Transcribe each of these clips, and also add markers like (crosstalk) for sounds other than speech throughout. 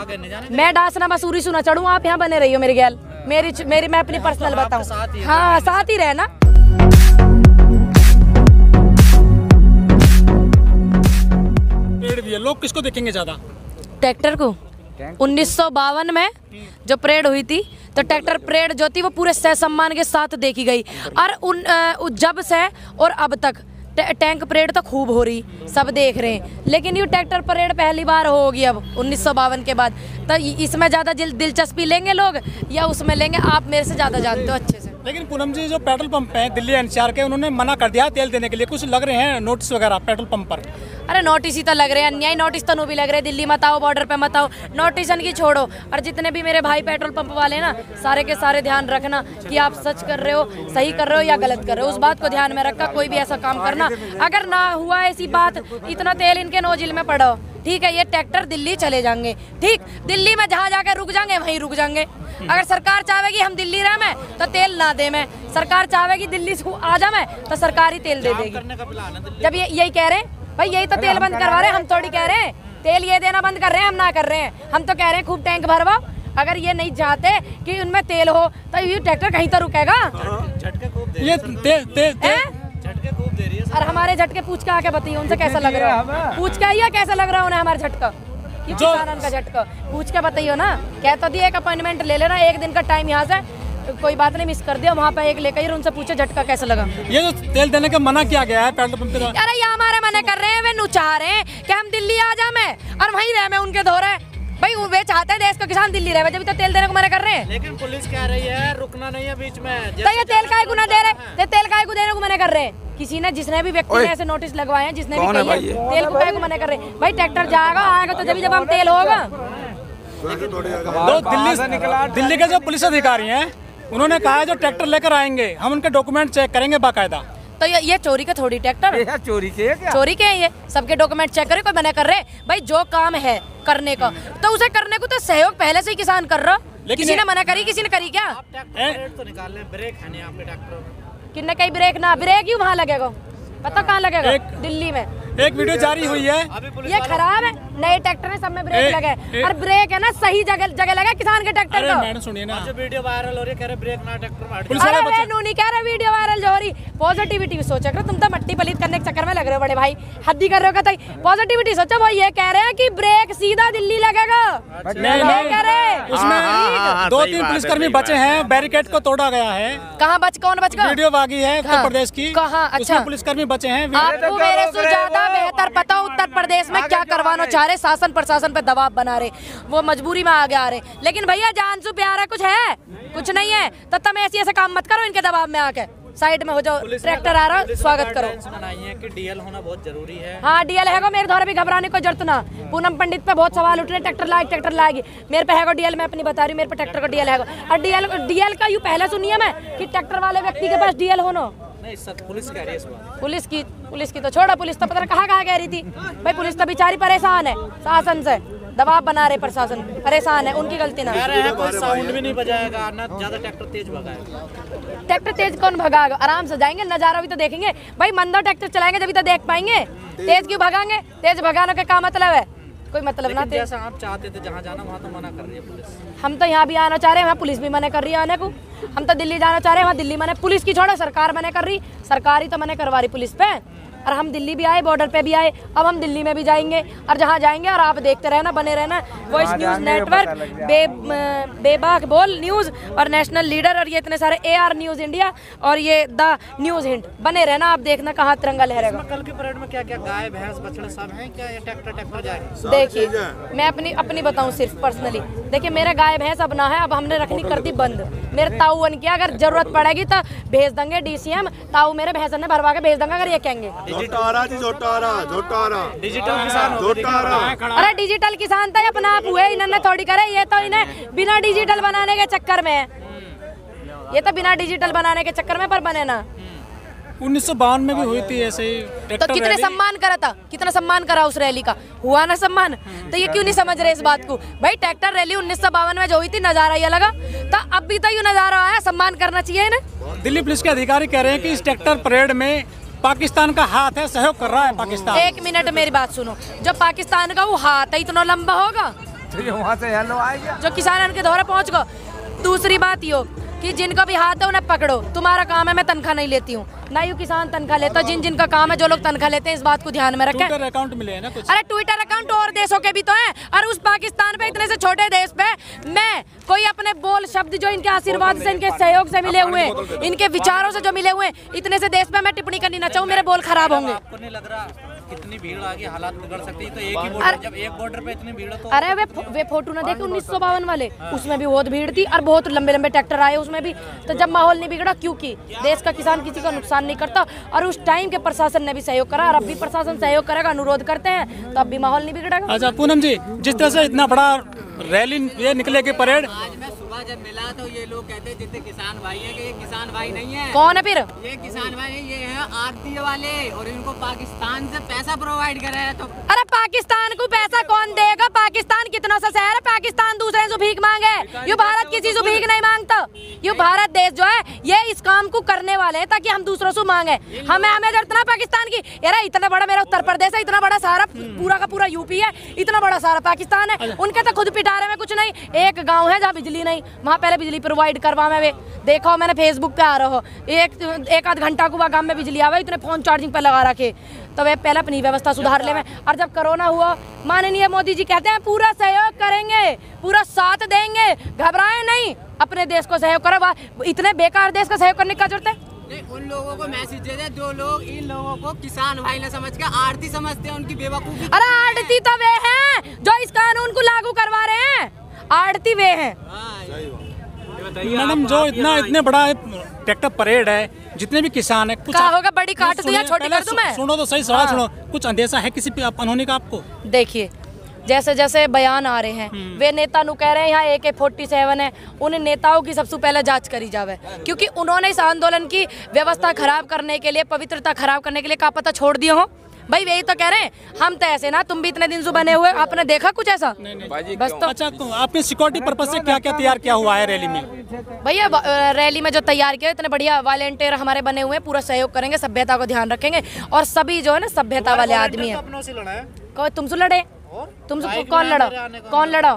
आगे नहीं जाने मैं डांसना मसूरी सुना चढ़ू आप यहाँ बने रही हो। मेरे गैल मेरी मेरी मैं अपनी पर्सनल बताऊँ। ही है, हाँ साथ ही रहना पेड़ भी है लोग किसको देखेंगे ज़्यादा? ट्रैक्टर को। उन्नीस सौ बावन में जो परेड हुई थी तो ट्रैक्टर परेड जो थी वो पूरे सह सम्मान के साथ देखी गई। और उन जब से और अब तक। टैंक परेड तो खूब हो रही, सब देख रहे हैं। लेकिन ये ट्रैक्टर परेड पहली बार होगी अब, उन्नीस सौ बावन के बाद। तो इसमें ज़्यादा दिल- दिलचस्पी लेंगे लोग, या उसमें लेंगे? आप मेरे से ज़्यादा जानते हो अच्छे से। लेकिन पूनम जी, जो पेट्रोल पंप है दिल्ली एनसीआर के, उन्होंने मना कर दिया तेल देने के लिए। कुछ लग रहे हैं नोटिस वगैरह पेट्रोल पंप पर? अरे नोटिस ही तो लग रहे हैं। अन्याय नोटिस तो नो भी लग रहे हैं। दिल्ली मत आओ बॉर्डर पे मत आओ। नोटिस की छोड़ो। और जितने भी मेरे भाई पेट्रोल पंप वाले ना, सारे के सारे ध्यान रखना कि आप सच कर रहे हो, सही कर रहे हो या गलत कर रहे हो। उस बात को ध्यान में रखकर कोई भी ऐसा काम करना, अगर ना हुआ ऐसी बात, इतना तेल इनके नोजिल में पड़ो ठीक है ये ट्रैक्टर दिल्ली चले जाएँगे। ठीक दिल्ली में जहाँ जाकर रुक जाएँगे वहीं रुक जाएँगे। अगर सरकार चाहेगी हम दिल्ली रह में तो तेल ना दे मैं। सरकार चाहेगी दिल्ली से आ जा मैं तो सरकार ही तेल दे देगी। करने का प्लान है दिल्ली। जब ये यही कह रहे हैं भाई यही तो तेल बंद करवा रहे हैं। हम थोड़ी कह रहे हैं। तेल ये देना बंद कर रहे हैं हम ना कर रहे हैं। हम तो कह रहे हैं खूब टैंक भरवाओ। अगर ये नहीं चाहते कि उनमें तेल हो तो ये ट्रैक्टर कहीं तो रुकेगा। झटके खूब दे ये ते, ते, ते, हैं? झटके खूब दे रही है और हमारे झटके पूछ के आके बताइए उनसे कैसा लग रहा है? पूछ के आइए कैसा लग रहा है उन्हें हमारा झटका? कि का झटका। पूछ के बताइए ना। कह तो दिए एक अपॉइंटमेंट ले लेना एक दिन का टाइम यहाँ से। कोई बात नहीं मिस कर दिया वहाँ पे एक लेकर उनसे पूछे झटका कैसा लगा। ये जो तेल देने का मना किया गया है पेट्रोल पंप पे अरे ये हमारे मना कर रहे हैं वे नु चाह रहे हैं कि हम दिल्ली आ जा मैं और वहीं रह मैं उनके धो रहे भाई वे चाहते हैं देश का किसान दिल्ली रहे जब तो तेल देने को मना कर रहे हैं। लेकिन पुलिस कह रही है रुकना नहीं है बीच में। तो ये तेल काय को ना दे रहे ते तेल काय को देने को मना कर रहे हैं। किसी ने जिसने भी व्यक्ति ने ऐसे नोटिस लगवाए हैं जिसने भी कही है, तेल को काय को मना कर रहे हैं? भाई ट्रैक्टर जाएगा आएगा तो जब जब हम तेल होगा। दो दिल्ली दिल्ली के जो पुलिस अधिकारी हैं उन्होंने कहा है जो ट्रैक्टर लेकर आएँगे हम उनके डॉक्यूमेंट चेक करेंगे बाकायदा। तो ये ये चोरी के थोड़ी ट्रैक्टर? चोरी के क्या? चोरी के ये? सबके डॉक्यूमेंट चेक करे कोई मना कर रहे? भाई जो काम है करने का। तो उसे करने को तो सहयोग पहले से ही किसान कर रहा। लेकिन किसी ने मना करी किसी ने करी क्या? तो निकाल ब्रेक है किन्ने कहीं ब्रेक ना ब्रेक ही वहाँ लगेगा। पता कहाँ लगेगा? दिल्ली में। एक वीडियो जारी हुई है। ये खराब है। नए ट्रैक्टर में सब में ब्रेक लगे। और ब्रेक है ना सही जगह जगह लगा किसान के ट्रैक्टर अरे को। मैडम सुनिए ना। जो वीडियो वायरल हो रही है कह रहे ब्रेक ना ट्रैक्टर में अरे वाले वे बच्चे नू नहीं कह रहे वीडियो वायरल जो हो रही पॉजिटिविटी सोचा करो तुम तो मट्टी पलीत करने के चक्कर में लग रहे हो बड़े भाई हद्दी कर रहे हो कतई। पॉजिटिविटी सोचो वो ये कह रहे हैं कि ब्रेक सीधा दिल्ली लगेगा। नहीं नहीं कह रहे। उसमें दो तीन पुलिसकर्मी बचे हैं बैरिकेड को तोड़ा गया है। कहाँ बच कौन बच गया? वीडियो बागी है उत्तर हाँ। प्रदेश की। कहाँ? अच्छा। पुलिसकर्मी बचे हैं। आपको मेरे से ज़्यादा बेहतर पता हो उत्तर प्रदेश में क्या करवाना चाह रहे शासन प्रशासन पे दबाव बना रहे वो मजबूरी में आगे आ रहे। लेकिन भैया जान से प्यारा कुछ है? कुछ नहीं है? तो तुम ऐसे ऐसे काम मत करो इनके दबाव में आके। साइड में हो जाओ ट्रैक्टर आ रहा स्वागत करो। बनाई है कि डीएल होना बहुत ज़रूरी है। हाँ डीएल हैगो मेरे द्वारा भी घबराने को ज़रूरत ना। पूनम पंडित पे बहुत सवाल उठ रहे ट्रैक्टर लाएगी ट्रैक्टर लाएगी। मेरे पे है डीएल मैं अपनी बता रही हूँ मेरे पे ट्रैक्टर का डीएल हैगो और डीएल डीएल का यूँ पहले सुनिए मैं कि ट्रैक्टर वाले व्यक्ति के पास डीएल होना। पुलिस कह रही है पुलिस की पुलिस की तो छोड़ा पुलिस तो पता कहाँ कहाँ कह रही थी। भाई पुलिस तो बेचारी परेशान है शासन से। दबाव बना रहे प्रशासन परेशान है उनकी गलती ना। रहे हैं कोई साउंड भी नहीं बजाएगा ना ज़्यादा ट्रैक्टर तेज भगाएगा। ट्रैक्टर तेज कौन भगाएगा? आराम से जाएँगे नज़ारा भी तो देखेंगे। भाई मंदा ट्रैक्टर चलाएँगे जब तो देख पाएँगे। तेज क्यों भगाएँगे? तेज भगाने का क्या मतलब है? कोई मतलब ना जैसा आप चाहते थे जहाँ जाना वहाँ तो मना कर रही है पुलिस। हम तो यहाँ भी आना चाह रहे हैं वहाँ पुलिस भी मना कर रही है आने को। हम तो दिल्ली जाना चाह रहे हैं वहाँ दिल्ली मना पुलिस की छोड़ो सरकार मना कर रही। सरकार ही तो मना करवा रही पुलिस पे। और हम दिल्ली भी आए बॉर्डर पे भी आए अब हम दिल्ली में भी जाएँगे और जहाँ जाएँगे और आप देखते रहना बने रहना। वॉइस न्यूज़ नेटवर्क बे बेबाक बोल न्यूज़ और नेशनल लीडर और ये इतने सारे ए आर न्यूज़ इंडिया और ये द न्यूज़ हिंट बने रहना आप देखना कहाँ तिरंगा लहरेगा। कल की परेड में क्या क्या गाय भैंस बछड़े सब हैं क्या ये ट्रैक्टर ट्रैक्टर जाएगा देखिए मैं अपनी अपनी बताऊँ सिर्फ़ पर्सनली देखिए मेरे गाय भैंस अब ना है अब हमने रखनी कर दी बंद। मेरे ताऊ की अगर ज़रूरत पड़ेगी तो भेज देंगे डीसीएम ताऊ मेरे भैंसन ने भरवा के भेज देंगे अगर ये कहेंगे। जोटारा जी जोटारा जोटारा। डिजिटल किसान हो जोटारा। अरे डिजिटल किसान था अपना आप हुए इन्होंने थोड़ी करे ये तो इन्हें बिना डिजिटल बनाने के चक्कर में। ये तो बिना डिजिटल बनाने के चक्कर में पर बने ना। उन्नीस में भी हुई थी ऐसे ही तो कितने सम्मान करा था? कितना सम्मान करा उस रैली का? हुआ ना सम्मान? तो ये क्यों नहीं समझ रहे इस बात को? भाई ट्रैक्टर रैली उन्नीस सौ बावन में जो हुई थी नज़ारा ये लगा तो अब भी तो यू नज़ारा आया सम्मान करना चाहिए इन्हें। दिल्ली पुलिस के अधिकारी कह रहे हैं कि इस ट्रैक्टर परेड में पाकिस्तान का हाथ है सहयोग कर रहा है पाकिस्तान। एक मिनट मेरी बात सुनो। जब पाकिस्तान का वो हाथ है इतना लंबा होगा? तो ये वहाँ से हेलो आएगा। जो किसान के दौरे पहुँच गए। दूसरी बात यो कि जिनको भी हाथ है उन्हें पकड़ो। तुम्हारा काम है मैं तनख्वाह नहीं लेती हूँ। ना यू किसान तनख्वाह लेता जिन जिनका काम है जो लोग तनख्वाह लेते हैं इस बात को ध्यान में रखें। ट्विटर अकाउंट मिले हैं ना कुछ? अरे ट्विटर अकाउंट और देशों के भी तो हैं और उस पाकिस्तान पे इतने से छोटे देश पे मैं कोई अपने बोल शब्द जो इनके आशीर्वाद से इनके सहयोग से मिले हुए हैं इनके विचारों से जो मिले हुए इतने से देश पे मैं टिप्पणी करनी ना चाहूँ मेरे बोल खराब होंगे। कितनी भीड़ आगे हालात बिगड़ सकती है? तो एक ही बॉर्डर जब एक बॉर्डर पे इतनी भीड़ है तो अरे वे वे फ़ोटो ना देखे उन्नीस वाले। उसमें भी बहुत भीड़ थी और बहुत लंबे लंबे ट्रैक्टर आए उसमें भी। तो जब माहौल नहीं बिगड़ा क्योंकि देश का किसान किसी का नुकसान नहीं करता और उस टाइम के प्रशासन ने भी सहयोग करा और अब भी प्रशासन सहयोग करेगा अनुरोध करते हैं तो अब भी माहौल नहीं बिगड़ेगा। अच्छा पूनम जी जिस तरह से इतना बड़ा रैली ये निकलेगी परेड आज मैं सुबह जब मिला तो ये लोग कहते जितने किसान भाई है कि ये किसान भाई नहीं है। कौन है फिर? ये किसान भाई है, ये है आरती वाले और इनको पाकिस्तान से पैसा प्रोवाइड कर रहे हैं तो अरे पाकिस्तान को पैसा कौन देगा? पाकिस्तान कितना सा शहर है? पाकिस्तान दूसरे से भीख मांगे। ये भारत किसी से भीख नहीं माँगता ये भारत देश जो है ये इस काम को करने वाले हैं ताकि हम दूसरों से मांगे। हमें हमें ज़रूरत ना पाकिस्तान की यार इतना बड़ा मेरा उत्तर प्रदेश है इतना बड़ा सारा पूरा का पूरा यूपी है इतना बड़ा सारा पाकिस्तान है। उनके तो खुद पिटारे में कुछ नहीं एक गाँव है जहाँ बिजली नहीं वहाँ पहले बिजली प्रोवाइड करवा में वे। देखो मैंने फेसबुक पे आ रहा हो। एक एक आध घंटा को वह गाँव में बिजली आवा इतने फ़ोन चार्जिंग पे लगा रखे। तो वे पहले अपनी व्यवस्था सुधार ले में और जब कोरोना हुआ माननीय मोदी जी कहते हैं पूरा सहयोग करेंगे पूरा साथ देंगे घबराए नहीं। अपने देश को सहयोग करो इतने बेकार देश का सहयोग करने की ज़रूरत है? उन लोगों को मैसेज दे दे जो लोग इन लोगों को किसान भाई ने समझ के आरती समझते हैं उनकी बेवकूफ़ी अरे आड़ती तो वे हैं जो इस कानून को लागू करवा रहे हैं। आरती वे हैं। मैडम जो इतना इतने बड़ा ट्रैक्टर परेड है जितने भी किसान है कुछ आप- होगा? बड़ी काट दिया छोटी कर दूँ मैं? सुनो तो सही सवाल हाँ। सुनो कुछ अंदेशा है किसी पे अनहोनी का आपको? देखिए जैसे जैसे बयान आ रहे हैं। वे नेता नु कह रहे हैं यहाँ ए के फोर्टी सेवन है। उन नेताओं की सबसे पहले जाँच करी जावे। क्योंकि उन्होंने इस आंदोलन की व्यवस्था खराब करने के लिए पवित्रता खराब करने के लिए का पता छोड़ दिया हो। भाई वही तो कह रहे हैं हम तो ऐसे ना तुम भी इतने दिन से बने हुए आपने देखा कुछ ऐसा? बस तो अच्छा तो आपने सिक्योरिटी पर्पज से क्या क्या तैयार किया हुआ है रैली में? भैया रैली में जो तैयार किया इतने बढ़िया वॉलेंटियर हमारे बने हुए हैं पूरा सहयोग करेंगे सभ्यता को ध्यान रखेंगे और सभी जो है ना सभ्यता वाले आदमी हैं। अपनों से लड़ा कोई तुमसे लड़े? तुमसे सब कौन लड़ा? कौन लड़ा?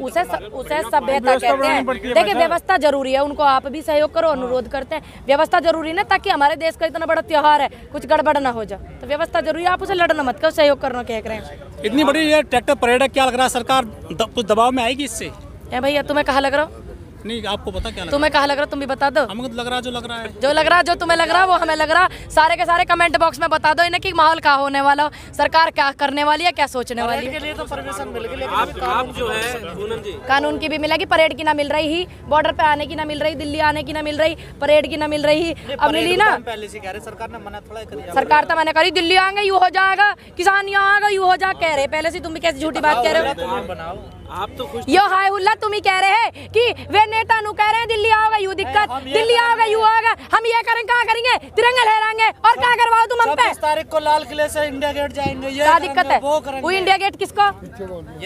उसे उसे सभ्यता कहते हैं। देखिए व्यवस्था ज़रूरी है उनको आप भी सहयोग करो अनुरोध करते हैं। व्यवस्था ज़रूरी है ना ताकि हमारे देश का इतना बड़ा त्योहार है कुछ गड़बड़ ना हो जाए। तो व्यवस्था ज़रूरी है आप उसे लड़ना मत करो सहयोग करना कह रहे हैं। इतनी बड़ी ये ट्रैक्टर परेड है क्या लग रहा है सरकार कुछ दबाव में आएगी इससे? भैया तुम्हें कहा लग रहा नहीं आपको पता क्या तुम्हें कहा लग रहा तुम भी बता दो। है हमें तो लग रहा है जो लग रहा है। जो लग रहा जो तुम्हें लग रहा वो हमें लग रहा सारे के सारे कमेंट बॉक्स में बता दो इन्हें कि माहौल क्या होने वाला सरकार क्या करने वाली है क्या सोचने वाली है। तो परमिशन मिल गई लेकिन आप जो है कानून की भी मिलेगी परेड की ना मिल रही ही बॉर्डर पे आने की ना मिल रही दिल्ली आने की ना मिल रही परेड की ना मिल रही अब मिली ना? पहले से कह रहे सरकार ने मना थोड़ा सरकार तो मैंने करी दिल्ली आएँगे यू हो जाएगा किसान यहाँ आएगा यू हो जा कह रहे पहले से तुम भी कैसे झूठी बात कह रहे हो। बनाओ। आप तो खुश यो हाय हुल्ला तुम ही कह रहे हैं कि वे नेता नु कह रहे हैं दिल्ली आओगे यू दिक्कत दिल्ली आओगे यू होगा हम ये करेंगे क्या करेंगे? तिरंगा लहराएँगे। और क्या करवाओ तुम हम पे? तारीख को लाल किले से इंडिया गेट जाएँगे ये क्या दिक्कत है? वो वो इंडिया गेट किसका?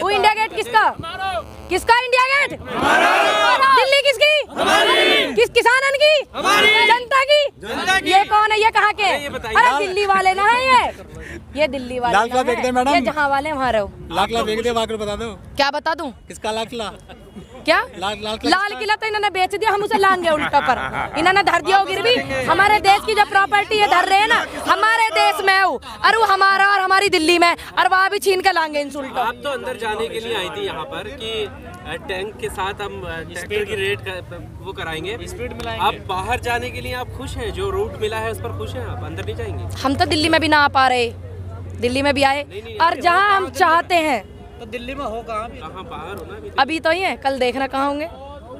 वो इंडिया गेट किसका? किसका इंडिया गेट? दिल्ली किसकी? किस किसानन की? जनता की। ये कौन है? ये कहाँ के? अरे दिल्ली वाले ना है ये। ये दिल्ली वाले लाल किला देख मैडम। जहाँ वाले वहाँ रहो। लाख लाख देख दे बता दो। क्या बता दूँ? किसका लाल किला? क्या? लाल लाल किला लाल किला तो इन्होंने बेच दिया हम उसे लाएँगे उल्टा कर इन्होंने धर दिया गिर भी। हमारे देश की जो प्रॉपर्टी है धर रहे हैं ना हमारे देश में हो और वो हमारा और हमारी दिल्ली में और वहाँ भी छीन के लाएँगे इन उल्टा आप तो अंदर जाने के लिए आई थी यहाँ पर कि टैंक के साथ हम ट्रैक्टर की रेट का, वो कराएँगे। स्पीड मिलाएँगे आप बाहर जाने के लिए आप खुश हैं? जो रूट मिला है उस पर खुश हैं आप? अंदर नहीं जाएँगे? हम तो दिल्ली में भी ना आ पा रहे। दिल्ली में भी आए। और जहाँ हम चाहते हैं तो दिल्ली में हो कहाँ कहाँ बाहर हो ना अभी तो ही है कल देखना कहाँ होंगे।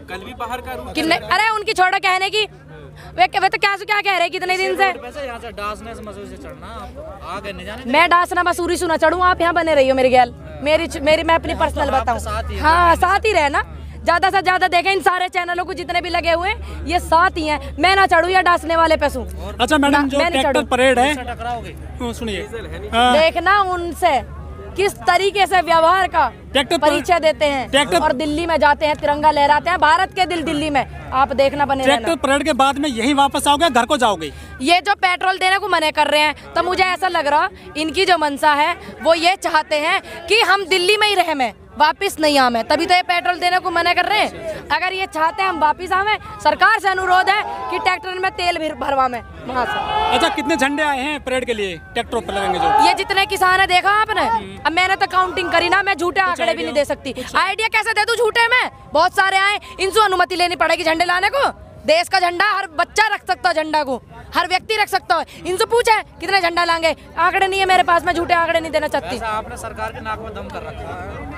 कल भी बाहर का रूट किन्ने अरे उनकी छोड़ो कहने की वे वे तो क्या क्या कह रहे हैं कितने दिन से? से से चढ़ना आप आगे जाने? मैं डासना मसूरी सुना चढ़ूँ आप यहाँ बने रही हो। मेरी गैल मेरी मेरी मैं अपनी पर्सनल साथ बताऊँ। हाँ साथ ही रहे ना ज़्यादा से ज़्यादा देखें इन सारे चैनलों को जितने भी लगे हुए ये साथ ही हैं। मैं ना चढ़ू या डासने वाले पे अच्छा मैडम जो मैं ट्रैक्टर परेड है सुनिए। हाँ, देखना उनसे। किस तरीके से व्यवहार का ट्रैक्टर पर- परिचय देते हैं ट्रैक्टर- और दिल्ली में जाते हैं तिरंगा लहराते हैं भारत के दिल दिल्ली में। आप देखना बने ट्रैक्टर परेड के बाद में यही वापस आओगे घर को जाओगे? ये जो पेट्रोल देने को मने कर रहे हैं तो मुझे ऐसा लग रहा इनकी जो मंशा है वो ये चाहते हैं कि हम दिल्ली में ही रहे में वापस नहीं आवे तभी तो ये पेट्रोल देने को मना कर रहे हैं। अगर ये चाहते हैं हम वापस आवे सरकार से अनुरोध है कि ट्रैक्टर में तेल भी भरवा में वहाँ से अच्छा कितने झंडे आए हैं परेड के लिए ट्रैक्टरों पर लगेंगे जो? ये जितने किसान है देखा आपने? अब मैंने तो काउंटिंग करी ना मैं झूठे आंकड़े भी नहीं दे सकती। आइडिया कैसे दे दूँ झूठे में? बहुत सारे आए इनसे अनुमति लेनी पड़ेगी झंडे लाने को। देश का झंडा हर बच्चा रख सकता है झंडा को। हर व्यक्ति रख सकता है। इनसे पूछे कितने झंडा लाएँगे आंकड़े नहीं है मेरे पास मैं झूठे आंकड़े नहीं देना चाहती। आपने सरकार के नाक में दम कर रखा है।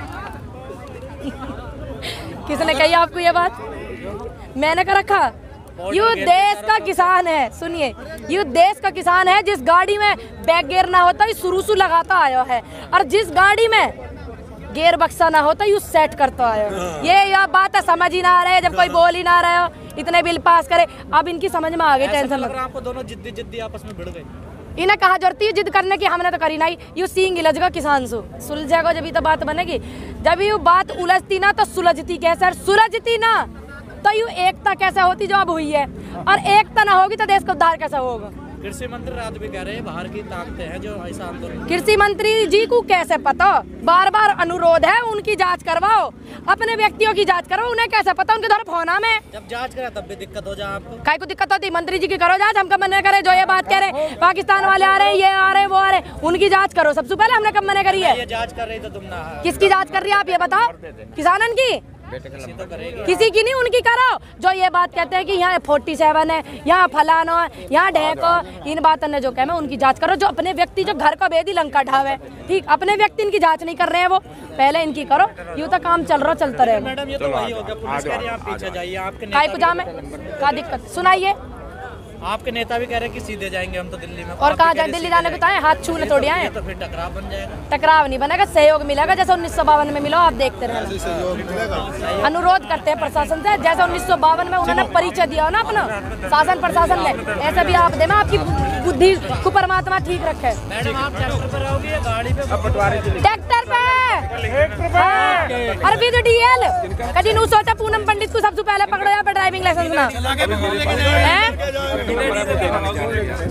(laughs) किसने कही आपको ये बात? मैंने कर रखा। यू देश का किसान है सुनिए। यू देश का किसान है जिस गाड़ी में बैग गेयर ना होता शुरू से लगाता आया है। और जिस गाड़ी में गेयर बक्सा ना होता यू सेट करता आया है। ये यह बात है समझ ही ना आ रहा है जब कोई बोल ही ना रहा हो इतने बिल पास करे अब इनकी समझ में आ गई टेंशन लग रहा है? आपको दोनों जिद्दी जिद्दी आपस में भिड़ गए। इन्हें कहा ज़रूरत है जिद करने की हमने तो करी नहीं यू सींग इलझगा किसान सो। सुलझेगा जब तो बात बनेगी जब यू बात उलझती ना तो सुलझती कैसे? और सुलझती ना तो यू एकता कैसे होती जो अब हुई है? और एकता ना होगी तो देश का उद्धार कैसे होगा? कृषि मंत्री राज भी कह रहे हैं बाहर की ताकतें हैं जो ऐसा आंदोलन कृषि मंत्री जी को कैसे पता? बार बार अनुरोध है उनकी जाँच करवाओ। अपने व्यक्तियों की जाँच करो उन्हें कैसे पता? उनके द्वारा फ़ोन में जब जाँच करें तब भी दिक्कत हो जाए आपको। काय को दिक्कत होती मंत्री जी की करो जाँच कब मना करे? जो ये बात कह रहे पाकिस्तान वाले आ रहे हैं ये आ रहे वो आ रहे उनकी जाँच करो सबसे पहले हमने कब मना करी है? जाँच कर रही तो तुम ना किसकी जाँच कर रही है आप ये बताओ? किसानन की? किसी करेगी किसी की नहीं उनकी कराओ जो ये बात कहते हैं कि यहाँ फोर्टी सेवन है यहाँ फलानो है यहाँ ढेको इन बातों ने जो कहे मैं उनकी जाँच करो जो अपने व्यक्ति जो घर का बेदी लंका ढावे। ठीक अपने व्यक्ति इनकी जाँच नहीं कर रहे हैं वो। पहले इनकी करो यूँ तो काम चल रहा चलता रहे मैडम ये तो वही हो गया पुलिस कह रही है आप पीछे जाइए आपके को जामे का दिक्कत? सुनाइए। आपके नेता भी कह रहे हैं कि सीधे जाएँगे हम तो दिल्ली में। और कहा जाए दिल्ली जाने को ताए हाथ छूने थोड़ी आए। तो फिर टकराव बन जाएगा। टकराव नहीं बनेगा सहयोग मिलेगा जैसे उन्नीस सौ बावन में मिलो आप देखते रहना अनुरोध करते हैं प्रशासन से जैसे उन्नीस सौ बावन में उन्होंने परिचय दिया ना अपना शासन प्रशासन ने ऐसे भी आप देना आपकी बुद्धि को परमात्मा ठीक रखे। मैडम आप ट्रैक्टर पर रहोगे या गाड़ी पे ट्रैक्टर हाँ, और विद डीएल कभी नू सोचा पूनम पंडित को सबसे पहले पकड़ो यहाँ पे ड्राइविंग लाइसेंस ना।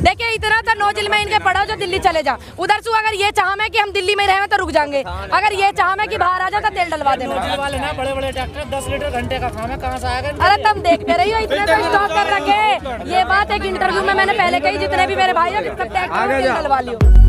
देखिए इतना तो नोजिल में इनके पढ़ो जो दिल्ली चले जा। उधर से अगर ये चाह में कि हम दिल्ली में रहे तो रुक जाएँगे। अगर ये चाह में कि बाहर आ जाओ तो तेल डलवा देना। वाले ना बड़े बड़े ट्रैक्टर दस लीटर घंटे का खाना कहाँ से आएगा? अरे तुम देखते रहिए इतने तो स्टॉक कर रखे ये बात एक इंटरव्यू में मैंने पहले कही जितने भी मेरे भाई हैं, डलवा लियो।